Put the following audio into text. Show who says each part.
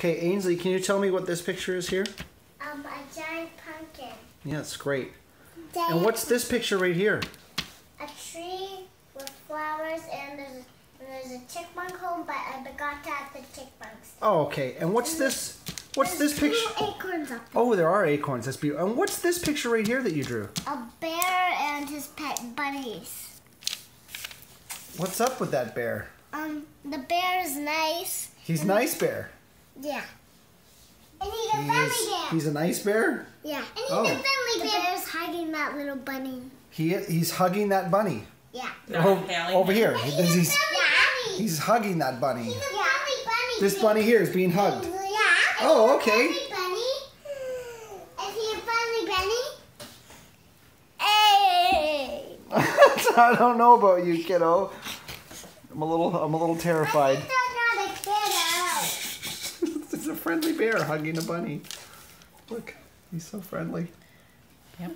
Speaker 1: Okay, Ainsley, can you tell me what this picture is here?
Speaker 2: Um, a giant pumpkin.
Speaker 1: Yeah, it's great.
Speaker 2: Giant
Speaker 1: And what's this picture right here?
Speaker 2: A tree with flowers and there's and there's a chipmunk home, but I forgot to add the chipmunks.
Speaker 1: Oh, okay. And what's this? What's this picture?
Speaker 2: Acorns up.
Speaker 1: Oh, there are acorns. That's beautiful. And what's this picture right here that you drew?
Speaker 2: A bear and his pet bunnies.
Speaker 1: What's up with that bear?
Speaker 2: Um, the bear is nice.
Speaker 1: He's nice bear.
Speaker 2: Yeah. And he's a
Speaker 1: He
Speaker 2: friendly
Speaker 1: is,
Speaker 2: bear.
Speaker 1: he's a nice bear.
Speaker 2: yeah. And he's
Speaker 1: Oh.
Speaker 2: a friendly bear. The bear's hugging that little bunny.
Speaker 1: He he's hugging that bunny.
Speaker 2: Yeah.
Speaker 3: Oh, Not
Speaker 1: O-
Speaker 3: impaling
Speaker 1: over here.
Speaker 2: He's,
Speaker 1: He's, he's,
Speaker 2: a friendly bunny.
Speaker 1: he's hugging that bunny.
Speaker 2: He's a friendly bunny.
Speaker 1: This bunny here is being hugged.
Speaker 2: Yeah.
Speaker 1: Oh,
Speaker 2: Is he a
Speaker 1: okay.
Speaker 2: bunny? Is he a friendly bunny? Hey.
Speaker 1: I don't know about you, kiddo. I'm a little I'm a little terrified.
Speaker 2: I think that's not a kiddo.
Speaker 1: it's a friendly bear hugging a bunny. Look, he's so friendly.
Speaker 3: Yep.